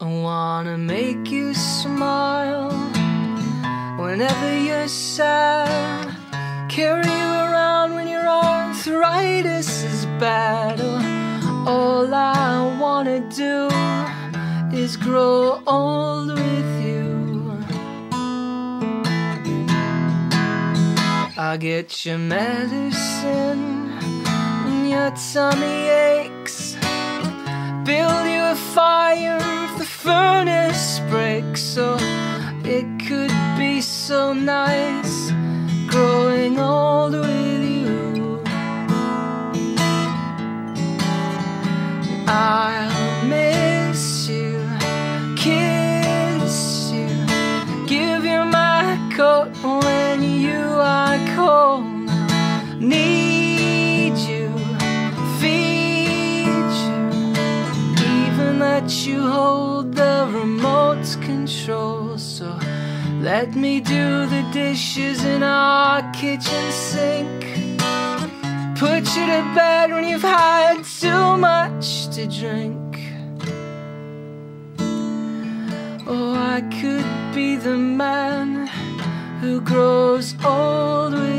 I wanna make you smile whenever you're sad. Carry you around when your arthritis is bad. All I wanna do is grow old with you. I'll get your medicine when your tummy aches. Build you a fire furnace breaks. So it could be so nice growing old with you. I'll miss you, kiss you, give you my coat when you are cold. Need you, feed you, even let you hold the remote control. So let me do the dishes in our kitchen sink. Put you to bed when you've had too much to drink. Oh, I could be the man who grows old with